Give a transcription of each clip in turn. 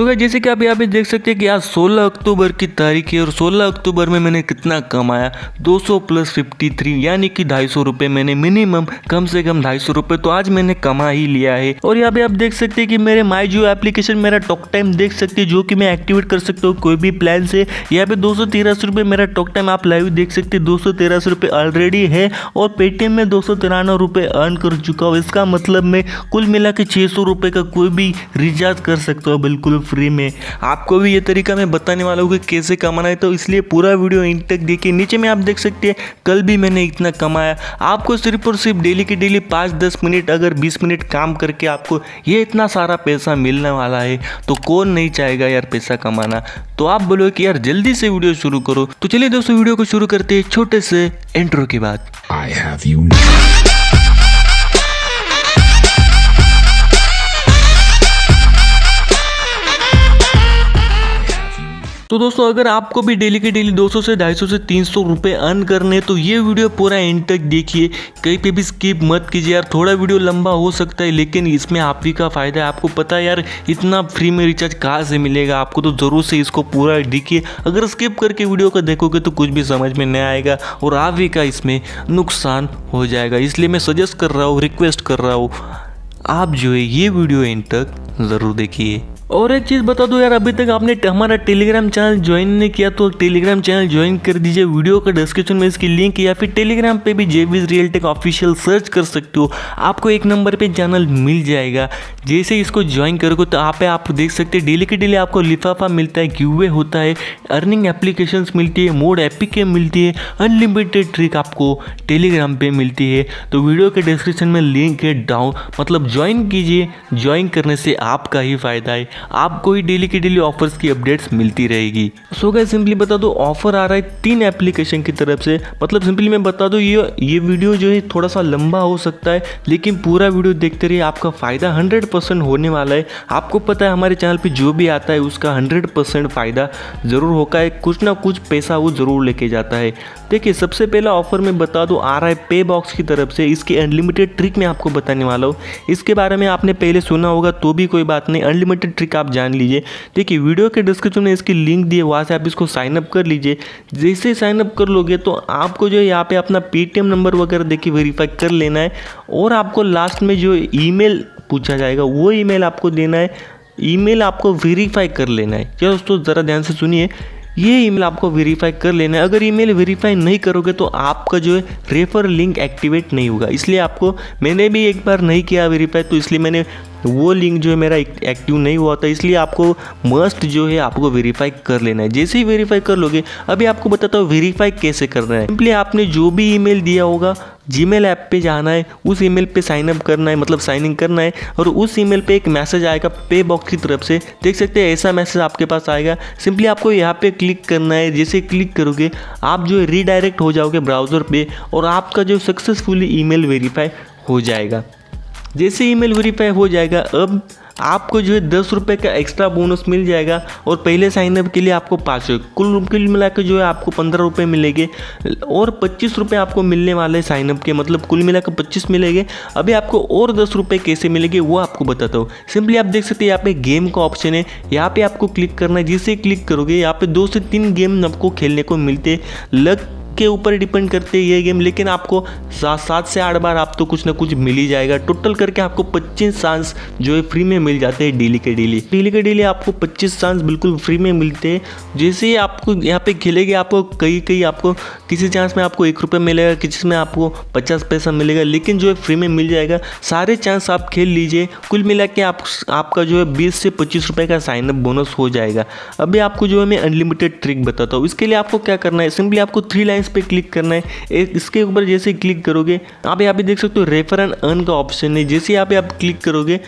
So guys जैसे कि आप यहाँ पे देख सकते हैं कि आज 16 अक्टूबर की तारीख है और 16 अक्टूबर में मैंने कितना कमाया? 200 प्लस 53 यानी कि ढाई सौ रुपये मैंने मिनिमम कम से कम ढाई सौ रुपये तो आज मैंने कमा ही लिया है। और यहाँ पे आप देख सकते हैं कि मेरे माई जियो एप्लीकेशन मेरा टॉक टाइम देख सकते हैं, जो कि मैं एक्टिवेट कर सकता हूँ, कोई भी प्लान से। यहाँ पे दो सौ मेरा टॉक टाइम आप लाइव देख सकते हैं, दो सौ ऑलरेडी है और पेटीएम में दो सौ अर्न कर चुका हूँ। इसका मतलब मैं कुल मिला के छः का कोई भी रिचार्ज कर सकता हूँ, बिल्कुल फ्री में। आपको भी ये तरीका मैं बताने वाला हूँ कि कैसे कमाना है। तो इसलिए पूरा वीडियो इन तक देखिए। नीचे में आप देख सकते हैं, कल भी मैंने इतना कमाया। आपको सिर्फ़ और सिर्फ़ डेली के डेली पाँच दस मिनट, अगर बीस मिनट काम करके आपको ये इतना सारा पैसा मिलने वाला है तो कौन नहीं चाहेगा यार पैसा कमाना? तो आप बोलो कि यार जल्दी से वीडियो शुरू करो। तो चलिए दोस्तों, वीडियो को शुरू करते हैं छोटे से इंट्रो के बाद. तो दोस्तों, अगर आपको भी डेली के डेली 200 से 250 से 300 रुपए अर्न करने तो ये वीडियो पूरा एंड तक देखिए। कहीं पे भी स्किप मत कीजिए यार, थोड़ा वीडियो लंबा हो सकता है, लेकिन इसमें आप ही का फ़ायदा है। आपको पता है यार, इतना फ्री में रिचार्ज कहाँ से मिलेगा? आपको तो ज़रूर से इसको पूरा देखिए। अगर स्किप करके वीडियो को देखोगे तो कुछ भी समझ में नहीं आएगा और आप ही का इसमें नुकसान हो जाएगा। इसलिए मैं सजेस्ट कर रहा हूँ रिक्वेस्ट कर रहा हूँ, आप जो है ये वीडियो एंड तक ज़रूर देखिए। और एक चीज़ बता दो यार, अभी तक आपने हमारा टेलीग्राम चैनल ज्वाइन नहीं किया तो टेलीग्राम चैनल ज्वाइन कर दीजिए। वीडियो का डिस्क्रिप्शन में इसकी लिंक या फिर टेलीग्राम पे भी जेविज रियल टेक ऑफिशियल सर्च कर सकते हो। आपको एक नंबर पे चैनल मिल जाएगा। जैसे इसको ज्वाइन करोगे तो आप आप देख सकते हैं डेली के डेली आपको लिफाफा मिलता है गिवे होता है अर्निंग एप्लीकेशन मिलती है मोड एपिके मिलती है अनलिमिटेड ट्रिक आपको टेलीग्राम पर मिलती है। तो वीडियो के डिस्क्रिप्शन में लिंक है डाउन मतलब ज्वाइन कीजिए। ज्वाइन करने से आपका ही फ़ायदा है। आपको ही डेली की डेली ऑफर्स की अपडेट्स मिलती रहेगी। सो गए सिंपली बता दो ऑफ़र आ रहा है तीन एप्लीकेशन की तरफ़ से। मतलब सिंपली मैं बता दूँ, ये ये वीडियो जो है थोड़ा सा लंबा हो सकता है, लेकिन पूरा वीडियो देखते रहिए, आपका फ़ायदा हंड्रेड परसेंट होने वाला है। आपको पता है हमारे चैनल पर जो भी आता है, उसका हंड्रेड परसेंट फ़ायदा ज़रूर होता है। कुछ ना कुछ पैसा वो ज़रूर लेके जाता है। देखिए, सबसे पहला ऑफ़र मैं बता दूँ, आ रहा है पे बॉक्स की तरफ़ से। इसकी अनलिमिटेड ट्रिक मैं आपको बताने वाला हूँ। इसके बारे में आपने पहले सुना होगा तो भी कोई बात नहीं। अनलिमिटेड ट्रिक आप जान लीजिए। देखिए वीडियो के डिस्क्रिप्शन में इसकी लिंक दी है, वहाँ से आप इसको साइनअप कर लीजिए। जैसे ही साइनअप कर लोगे तो आपको जो है यहाँ पे अपना पेटीएम नंबर वगैरह देखिए वेरीफाई कर लेना है और आपको लास्ट में जो ईमेल पूछा जाएगा, वो ईमेल आपको देना है। ईमेल आपको वेरीफाई कर लेना है। क्या दोस्तों, ज़रा ध्यान से सुनिए। ये ईमेल आपको वेरीफाई कर लेना है। अगर ईमेल वेरीफाई नहीं करोगे तो आपका जो है रेफर लिंक एक्टिवेट नहीं होगा। इसलिए आपको, मैंने भी एक बार नहीं किया वेरीफाई तो इसलिए मैंने वो लिंक जो है मेरा एक्टिव नहीं हुआ था। इसलिए आपको मस्ट जो है आपको वेरीफाई कर लेना है। जैसे ही वेरीफाई कर लोगे, अभी आपको बताता हूँ वेरीफाई कैसे करना है। सिंपली आपने जो भी ईमेल दिया होगा जीमेल ऐप पर जाना है, उस ई मेल पर साइनअप करना है मतलब साइन इन करना है, और उस ई मेल पर एक मैसेज आएगा पे बॉक्स की तरफ़ से। देख सकते हैं, ऐसा मैसेज आपके पास आएगा। सिंपली आपको यहाँ पे क्लिक करना है, जैसे क्लिक करोगे, आप जो है रीडायरेक्ट हो जाओगे ब्राउज़र पे, और आपका जो सक्सेसफुली ईमेल वेरीफाई हो जाएगा। जैसे ईमेल वेरीफाई हो जाएगा, अब आपको जो है दस रुपये का एक्स्ट्रा बोनस मिल जाएगा और पहले साइनअप के लिए आपको पाँच कुल कुल मिला के जो है आपको पंद्रह रुपये मिलेंगे और पच्चीस रुपये आपको मिलने वाले साइन अप के। मतलब कुल मिला के पच्चीस मिलेंगे। अभी आपको और दस रुपये कैसे मिलेंगे वो आपको बताता हूँ। सिंपली आप देख सकते हैं यहाँ पे गेम का ऑप्शन है। यहाँ पे आपको क्लिक करना है। जिसे क्लिक करोगे, यहाँ पे दो से तीन गेम आपको खेलने को मिलते लग के ऊपर डिपेंड करते हैं ये गेम, लेकिन आपको सात सात से आठ बार आप तो कुछ ना कुछ मिल ही जाएगा। टोटल करके आपको 25 चांस जो है फ्री में मिल जाते हैं डेली के डेली। डेली के डेली आपको 25 चांस बिल्कुल फ्री में मिलते हैं। जैसे ही आपको यहाँ पे खेलेंगे, आपको कहीं कहीं आपको किसी चांस में आपको एक रुपये मिलेगा, किसी में आपको पचास पैसा मिलेगा, लेकिन जो है फ्री में मिल जाएगा। सारे चांस आप खेल लीजिए। कुल मिला के आप, आपका जो है बीस से पच्चीस रुपये का साइनअप बोनस हो जाएगा। अभी आपको जो है मैं अनलिमिटेड ट्रिक बताता हूँ। इसके लिए आपको क्या करना है? सिंपली आपको थ्री लाइन्स पर क्लिक करना है। इसके ऊपर जैसे क्लिक करोगे, आप यहाँ पे देख सकते हो रेफर एंड अर्न का ऑप्शन है। जैसे यहाँ पे आप क्लिक करोगे,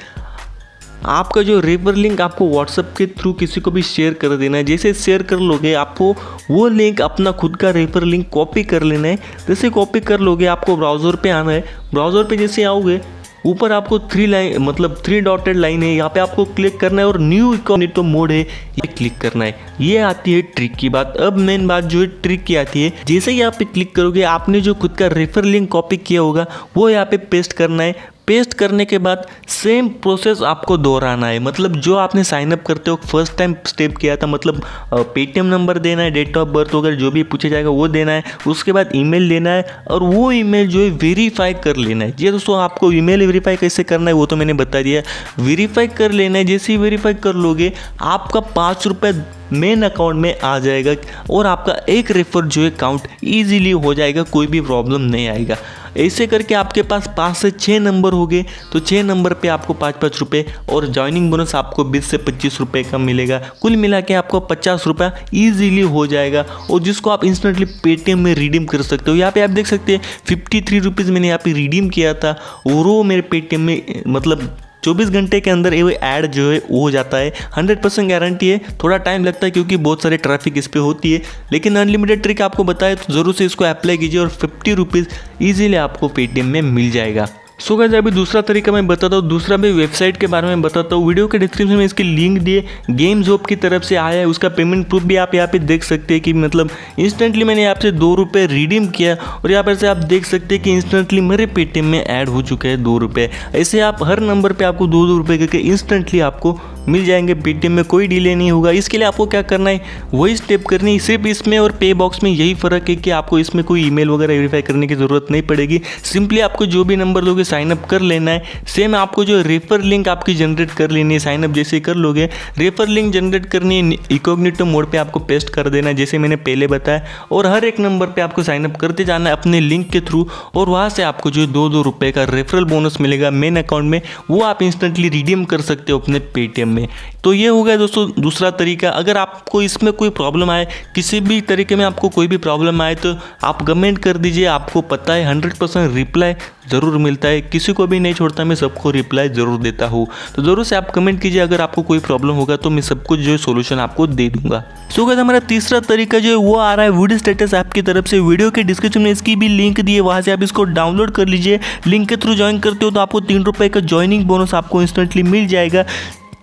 आपका जो रेफर लिंक आपको व्हाट्सएप के थ्रू किसी को भी शेयर कर देना है। जैसे शेयर कर लोगे, आपको वो लिंक अपना खुद का रेफर लिंक कॉपी कर लेना है। जैसे कॉपी कर लोगे, आपको ब्राउज़र पे आना है। ब्राउज़र पे जैसे आओगे ऊपर आपको थ्री लाइन मतलब थ्री डॉटेड लाइन है, यहाँ पे आपको क्लिक करना है और न्यू इकोनिटो मोड है, ये क्लिक करना है। ये आती है ट्रिक की बात। अब मेन बात जो है ट्रिक की आती है। जैसे ही यहाँ पे क्लिक करोगे, आपने जो खुद का रेफर लिंक कॉपी किया होगा, वो यहाँ पे पेस्ट करना है। पेस्ट करने के बाद सेम प्रोसेस आपको दोहराना है। मतलब जो आपने साइन अप करते हो फ़र्स्ट टाइम स्टेप किया था मतलब पेटीएम नंबर देना है डेट ऑफ़ बर्थ वगैरह जो भी पूछा जाएगा वो देना है। उसके बाद ईमेल देना है और वो ईमेल जो है वेरीफाई कर लेना है। जी दोस्तों आपको ईमेल वेरीफाई कैसे करना है वो तो मैंने बता दिया। वेरीफाई कर लेना है, जैसे ही वेरीफाई कर लोगे, आपका पाँच रुपये मेन अकाउंट में आ जाएगा और आपका एक रेफर जो है काउंट ईजिली हो जाएगा, कोई भी प्रॉब्लम नहीं आएगा। ऐसे करके आपके पास पाँच से छः नंबर हो गए तो छः नंबर पे आपको पाँच पाँच रुपये और ज्वाइनिंग बोनस आपको बीस से पच्चीस रुपये का मिलेगा। कुल मिला के आपको पचास रुपया ईजिली हो जाएगा और जिसको आप इंस्टेंटली पेटीएम में रिडीम कर सकते हो। यहाँ पे आप देख सकते हैं फिफ्टी थ्री रुपीज़ मैंने यहाँ पे रिडीम किया था और वो मेरे पेटीएम में मतलब 24 घंटे के अंदर ये ऐड जो है, वो हो जाता है। 100 परसेंट गारंटी है। थोड़ा टाइम लगता है क्योंकि बहुत सारे ट्रैफ़िक इस पर होती है। लेकिन अनलिमिटेड ट्रिक आपको बताए तो ज़रूर से इसको अप्लाई कीजिए और फिफ्टी रुपीज़ ईजिली आपको पेटीएम में मिल जाएगा। सो गैस अभी दूसरा तरीका मैं बताता हूँ, दूसरा भी वेबसाइट के बारे में बताता हूँ। वीडियो के डिस्क्रिप्शन में इसकी लिंक दिए। गेम जॉब की तरफ़ से आया है, उसका पेमेंट प्रूफ भी आप यहाँ पे देख सकते हैं कि मतलब इंस्टेंटली मैंने यहाँ से दो रुपये रिडीम किया और यहाँ पर से आप देख सकते हैं कि इंस्टेंटली मेरे पेटीएम में ऐड हो चुके हैं दो रुपये ऐसे आप हर नंबर पर आपको दो दो रुपये करके इंस्टेंटली आपको मिल जाएँगे पेटीएम में कोई डिले नहीं होगा। इसके लिए आपको क्या करना है? वही स्टेप करनी है। सिर्फ़ इसमें और पे बॉक्स में यही फ़र्क है कि आपको इसमें कोई ईमेल वगैरह वेरीफाई करने की ज़रूरत नहीं पड़ेगी। सिंपली आपको जो भी नंबर लोगे साइनअप कर लेना है। सेम आपको जो रेफर लिंक आपकी जनरेट कर लेनी है साइनअप जैसे कर लोगे रेफर लिंक जनरेट करनी है इकोग्निटो मोड पर आपको पेस्ट कर देना है, जैसे मैंने पहले बताया। और हर एक नंबर पर आपको साइनअप करते जाना है अपने लिंक के थ्रू और वहाँ से आपको जो दो दो रुपये का रेफरल बोनस मिलेगा मेन अकाउंट में, वो आप इंस्टेंटली रिडीम कर सकते हो अपने पेटीएम में। तो ये हो गया दोस्तों दूसरा तरीका। अगर आपको इसमें कोई प्रॉब्लम आए किसी भी तरीके में आपको कोई भी प्रॉब्लम आए तो आप कमेंट कर दीजिए। आपको पता है हंड्रेड परसेंट रिप्लाई ज़रूर मिलता है। किसी को भी नहीं छोड़ता मैं सबको रिप्लाई ज़रूर देता हूँ। तो ज़रूर से आप कमेंट कीजिए अगर आपको कोई प्रॉब्लम होगा तो मैं सब कुछ जो सोल्यूशन आपको दे दूँगा। सो so, हमारा तीसरा तरीका जो है वो आ रहा है वीडियो स्टेटस ऐप की तरफ़ से। वीडियो के डिस्क्रिप्शन में इसकी भी लिंक दी है वहाँ से आप इसको डाउनलोड कर लीजिए। लिंक के थ्रू ज्वाइन करते हो तो आपको तीन का ज्वाइनिंग बोनस आपको इंस्टेंटली मिल जाएगा।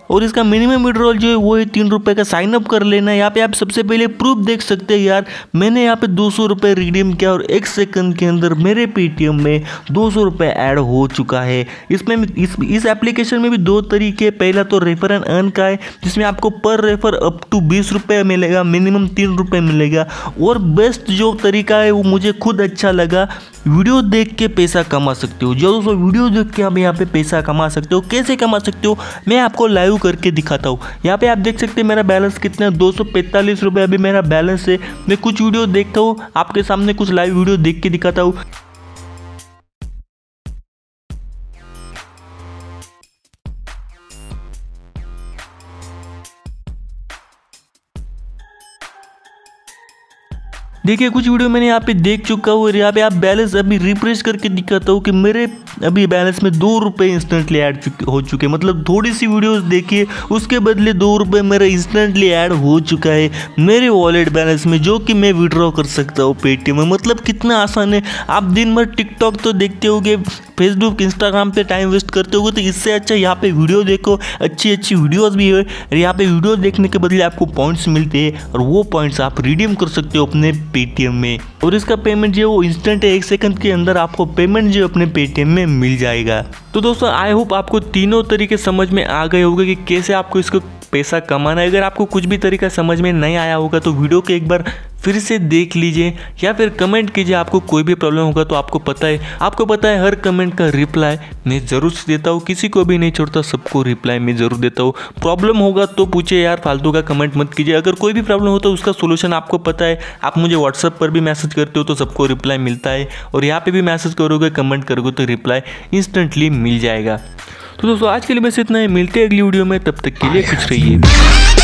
और इसका मिनिमम विड्रॉल जो है, वो है तीन रुपये का। साइन अप कर लेना। यहाँ पे आप सबसे पहले प्रूफ देख सकते हैं, यार। मैंने यहाँ पे दो सौ रुपये रिडीम किया और एक सेकंड के अंदर मेरे पेटीएम में दो सौ रुपये ऐड हो चुका है। इसमें इस इस एप्लीकेशन में भी दो तरीके पहला तो रेफर एंड अर्न का है, जिसमें आपको पर रेफर अप टू बीस रुपये मिलेगा मिनिमम तीन रुपये मिलेगा। और बेस्ट जो तरीका है, वो मुझे खुद अच्छा लगा। वीडियो देख के पैसा कमा सकते हो। जो दोस्तों, वीडियो देख के आप यहाँ पे पैसा कमा सकते हो। कैसे कमा सकते हो? मैं आपको लाइव करके दिखाता हूँ। यहाँ पे आप देख सकते हैं मेरा बैलेंस कितना है, दो सौ पैंतालीस रुपये अभी मेरा बैलेंस है। मैं कुछ वीडियो देखता हूँ, आपके सामने कुछ लाइव वीडियो देख के दिखाता हूँ। देखिए, कुछ वीडियो मैंने यहाँ पे देख चुका हूँ और यहाँ पे आप बैलेंस अभी रिफ्रेश करके दिखाता हूँ कि मेरे अभी बैलेंस में दो रुपये इंस्टेंटली ऐड हो चुके हैं। मतलब थोड़ी सी वीडियोस देखिए, उसके बदले दो रुपये मेरा इंस्टेंटली ऐड हो चुका है मेरे वॉलेट बैलेंस में, जो कि मैं विड्रॉ कर सकता हूँ पेटीएम में। मतलब कितना आसान है। आप दिन भर टिकटॉक तो देखते होगे फेसबुक इंस्टाग्राम पे टाइम वेस्ट करते होगे तो इससे अच्छा यहाँ पे वीडियो देखो। अच्छी अच्छी वीडियोस भी है और यहाँ पे वीडियो देखने के बदले आपको पॉइंट्स मिलते हैं और वो पॉइंट्स आप रिडीम कर सकते हो अपने पेटीएम में। और इसका पेमेंट जो है वो इंस्टेंट है, एक सेकंड के अंदर आपको पेमेंट जो है अपने पेटीएम में मिल जाएगा। तो दोस्तों आई होप आपको तीनों तरीके समझ में आ गए होंगे कि कैसे आपको इसको पैसा कमाना है। अगर आपको कुछ भी तरीका समझ में नहीं आया होगा तो वीडियो को एक बार फिर से देख लीजिए या फिर कमेंट कीजिए, आपको कोई भी प्रॉब्लम होगा तो आपको पता है। आपको पता है हर कमेंट का रिप्लाई मैं ज़रूर देता हूँ, किसी को भी नहीं छोड़ता, सबको रिप्लाई मैं ज़रूर देता हूँ। प्रॉब्लम होगा तो पूछे यार, फालतू का कमेंट मत कीजिए। अगर कोई भी प्रॉब्लम हो तो उसका सोल्यूशन आपको पता है। आप मुझे व्हाट्सअप पर भी मैसेज करते हो तो सबको रिप्लाई मिलता है। और यहाँ पर भी मैसेज करोगे कमेंट करोगे तो रिप्लाई इंस्टेंटली मिल जाएगा। तो दोस्तों, आज के लिए बस इतना ही। मिलते हैं अगली वीडियो में, तब तक के लिए कुछ रहिए।